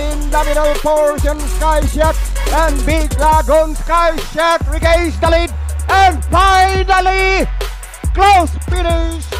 in the middle portion. Sky Shack and Big Dragon. Sky Shack regains the lead. And finally, close finish